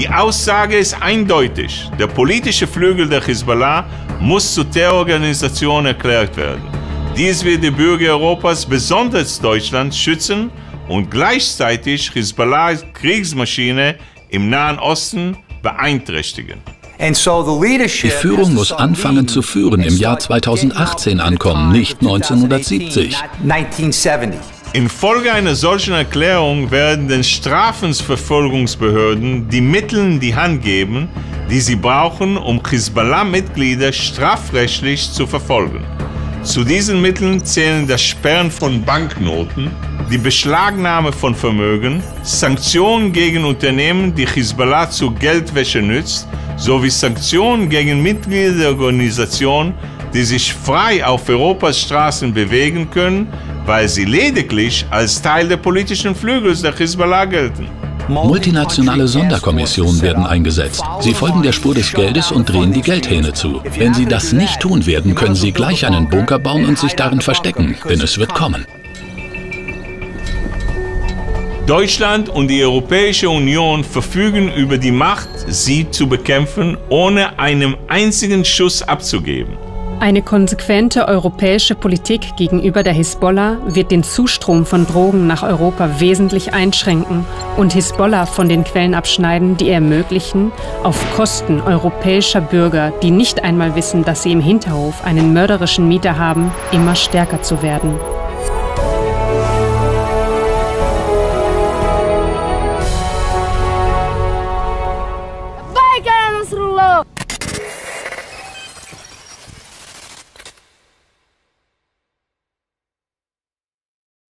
Die Aussage ist eindeutig. Der politische Flügel der Hisbollah muss zur Terrororganisation erklärt werden. Dies wird die Bürger Europas, besonders Deutschland, schützen und gleichzeitig Hisbollahs Kriegsmaschine im Nahen Osten beeinträchtigen. Die Führung muss anfangen zu führen im Jahr 2018 ankommen, nicht 1970. Infolge einer solchen Erklärung werden den Strafensverfolgungsbehörden die Mittel in die Hand geben, die sie brauchen, um Hisbollah-Mitglieder strafrechtlich zu verfolgen. Zu diesen Mitteln zählen das Sperren von Banknoten, die Beschlagnahme von Vermögen, Sanktionen gegen Unternehmen, die Hisbollah zu Geldwäsche nützt, sowie Sanktionen gegen Mitglieder der Organisation, die sich frei auf Europas Straßen bewegen können, weil sie lediglich als Teil der politischen Flügels der Hisbollah gelten. Multinationale Sonderkommissionen werden eingesetzt. Sie folgen der Spur des Geldes und drehen die Geldhähne zu. Wenn sie das nicht tun werden, können sie gleich einen Bunker bauen und sich darin verstecken, denn es wird kommen. Deutschland und die Europäische Union verfügen über die Macht, sie zu bekämpfen, ohne einen einzigen Schuss abzugeben. Eine konsequente europäische Politik gegenüber der Hisbollah wird den Zustrom von Drogen nach Europa wesentlich einschränken und Hisbollah von den Quellen abschneiden, die ermöglichen, auf Kosten europäischer Bürger, die nicht einmal wissen, dass sie im Hinterhof einen mörderischen Mieter haben, immer stärker zu werden.